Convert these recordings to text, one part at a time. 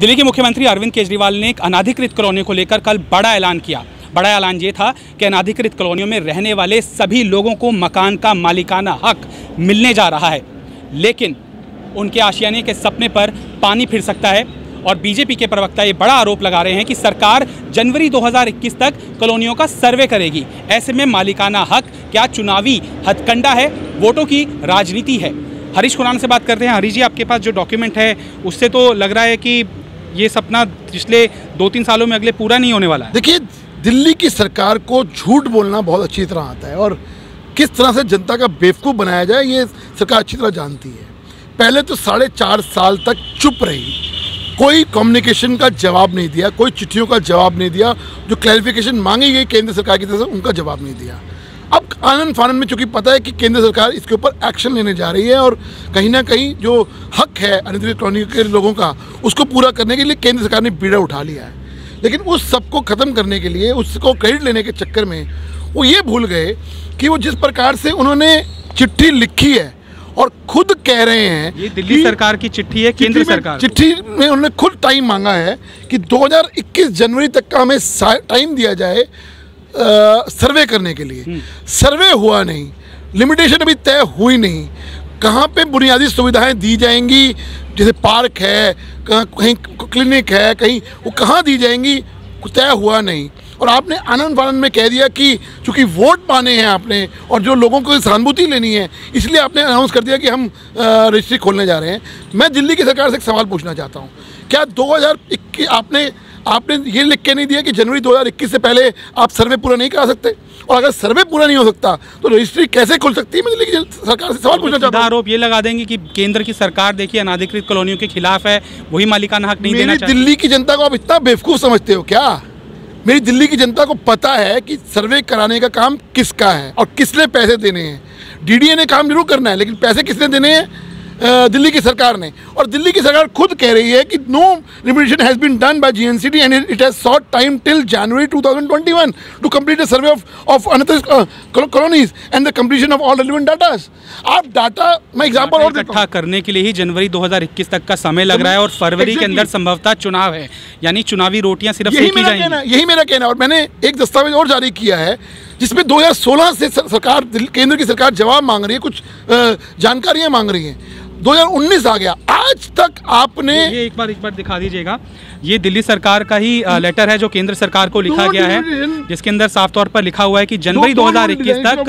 दिल्ली के मुख्यमंत्री अरविंद केजरीवाल ने एक अनाधिकृत कॉलोनी को लेकर कल बड़ा ऐलान किया। बड़ा ऐलान ये था कि अनाधिकृत कॉलोनियों में रहने वाले सभी लोगों को मकान का मालिकाना हक मिलने जा रहा है। लेकिन उनके आशियाने के सपने पर पानी फिर सकता है और बीजेपी के प्रवक्ता ये बड़ा आरोप लगा रहे हैं कि सरकार जनवरी 2021 तक कॉलोनियों का सर्वे करेगी। ऐसे में मालिकाना हक क्या चुनावी हथकंडा है? वोटों की राजनीति है। हरीश खुराना से बात करते हैं। हरीश जी, आपके पास जो डॉक्यूमेंट है, उससे तो लग रहा है कि ये सपना पिछले दो तीन सालों में अगले पूरा नहीं होने वाला है। देखिए, दिल्ली की सरकार को झूठ बोलना बहुत अच्छी तरह आता है और किस तरह से जनता का बेवकूफ़ बनाया जाए, ये सरकार अच्छी तरह जानती है। पहले तो साढ़े चार साल तक चुप रही। कोई कम्युनिकेशन का जवाब नहीं दिया, कोई चिट्ठियों का जवाब नहीं दिया। जो क्लैरिफिकेशन मांगी गई केंद्र सरकार की तरफ़ से, उनका जवाब नहीं दिया। आनंद फानंद में चूँकि पता है कि केंद्र सरकार इसके ऊपर एक्शन लेने जा रही है और कहीं ना कहीं जो हक है अनियंत्रित कॉलोनी के लोगों का उसको पूरा करने के लिए केंद्र सरकार ने बीड़ा उठा लिया है। लेकिन उस सबको ख़त्म करने के लिए उसको क्रेडिट लेने के चक्कर में वो ये भूल गए कि वो जिस प्रकार से उन्होंने चिट्ठी लिखी है और खुद कह रहे हैं ये दिल्ली सरकार की चिट्ठी है केंद्र सरकार चिट्ठी में उन्होंने खुद टाइम मांगा है कि 2021 जनवरी तक का हमें टाइम दिया जाए सर्वे करने के लिए। सर्वे हुआ नहीं। लिमिटेशन अभी तय हुई नहीं। कहाँ पे बुनियादी सुविधाएँ दी जाएँगी? जैसे पार्क है, कहाँ कहीं क्लिनिक है, कहीं वो कहाँ दी जाएँगी? तय हुआ नहीं। और आपने आनंद फानंद में कह दिया कि चूँकि वोट पाने हैं आपने और जो लोगों को सहानुभूति लेनी है, इसलिए आपने अनाउंस कर दिया कि हम रजिस्ट्री खोलने जा रहे हैं। मैं दिल्ली की सरकार से एक सवाल पूछना चाहता हूँ। क्या 2021 आपने आपने ये लिख के नहीं दिया कि जनवरी 2021 से पहले आप सर्वे पूरा नहीं करा सकते। और अगर सर्वे पूरा नहीं हो सकता तो रजिस्ट्री कैसे खुल सकती है? मैं दिल्ली की सरकार से सवाल पूछना चाहता हूँ। आरोप ये लगा देंगे कि केंद्र की सरकार देखिए अनाधिकृत कॉलोनियों के खिलाफ है वही मालिकाना हक नहीं देना दिल्ली की जनता को आप इतना बेवकूफ़ समझते हो क्या? मेरी दिल्ली की जनता को पता है कि सर्वे कराने का काम किसका है और किसने पैसे देने हैं। डीडीए ने काम ज़रूर करना है लेकिन पैसे किसने देने हैं? दिल्ली की सरकार ने। और दिल्ली की सरकार खुद कह रही है कि no delimitation has been done by GNCT and it has short time till January 2021 to complete a survey of of another colonies and the completion of all relevant data आप डाटा मैं एग्जांपल और इकट्ठा करने के लिए ही जनवरी 2021 तक का समय लग रहा है और फरवरी के अंदर संभवतः चुनाव है। यानी चुनावी रोटियाँ सिर्फ़ यही मेरा कहना यही मेरा कहना और मैंने एक दस्तावेज़ और जारी किया है जिसमें 2016 से सरकार केंद्र की सरकार जवाब मांग रही है कुछ जानकारियाँ मांग रही हैं। 2019 आ गया। आज तक आपने ये एक बार एक बार दिखा दीजिएगा। ये दिल्ली सरकार का ही लेटर है जो केंद्र सरकार को लिखा गया है जिसके अंदर साफ़ तौर पर लिखा हुआ है कि जनवरी 2021 तक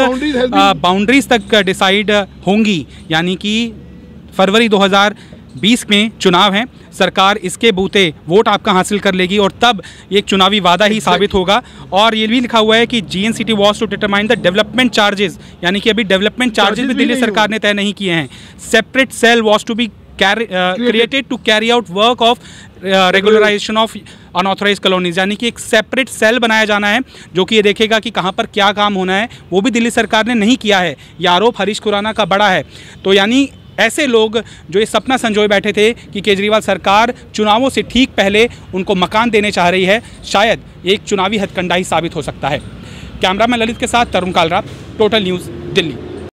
बाउंड्रीज तक डिसाइड होंगी। यानी कि फरवरी 2020 में चुनाव हैं। सरकार इसके बूते वोट आपका हासिल कर लेगी और तब एक चुनावी वादा ही साबित होगा। और ये भी लिखा हुआ है कि G N C T was to determine the development charges यानी कि अभी डेवलपमेंट चार्जेस भी दिल्ली सरकार ने तय नहीं किए हैं। Separate cell was to be created to carry out work of regularisation of unauthorised colonies यानी कि एक सेपरेट सेल बनाया जाना है जो कि ये देखेगा कि कहाँ पर क्या काम होना है वो भी दिल्ली सरकार ने नहीं किया है। ये आरोप हरीश खुराना का बड़ा है। तो यानी ऐसे लोग जो ये सपना संजोए बैठे थे कि केजरीवाल सरकार चुनावों से ठीक पहले उनको मकान देने चाह रही है, शायद एक चुनावी हथकंडा ही साबित हो सकता है। कैमरा मैन ललित के साथ तरुण कालरा टोटल न्यूज़ दिल्ली।